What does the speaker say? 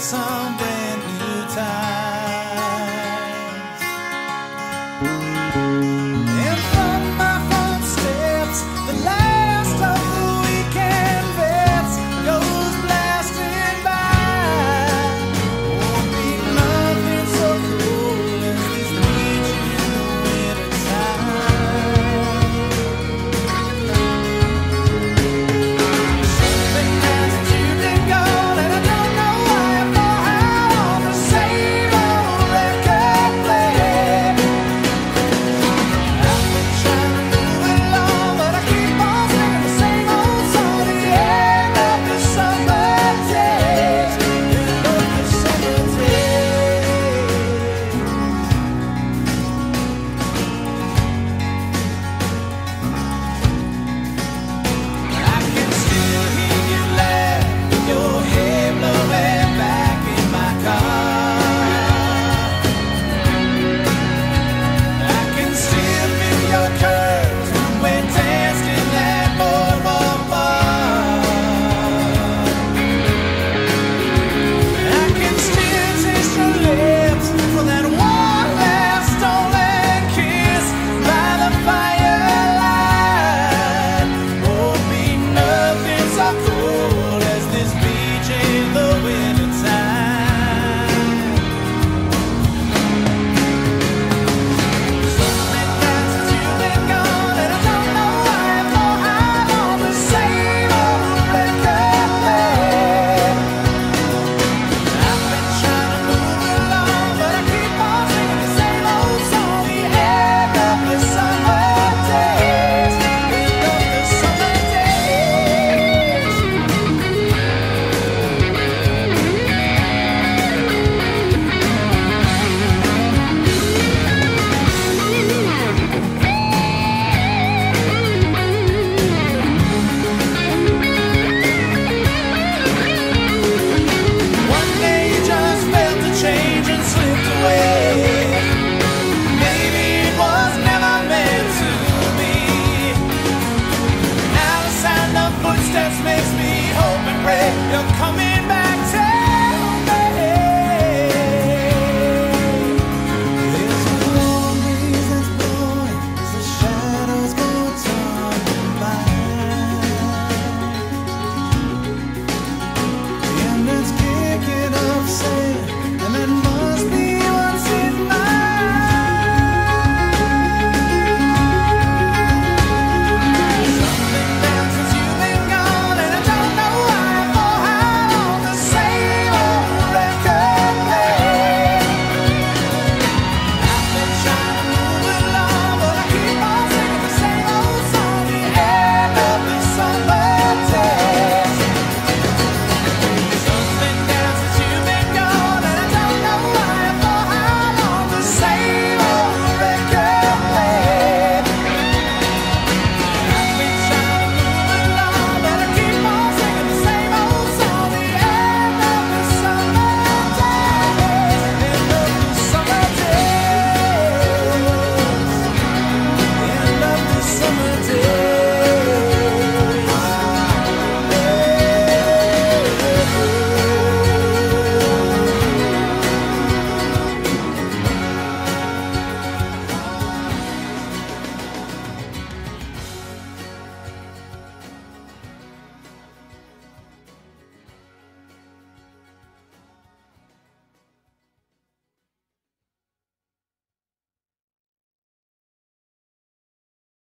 some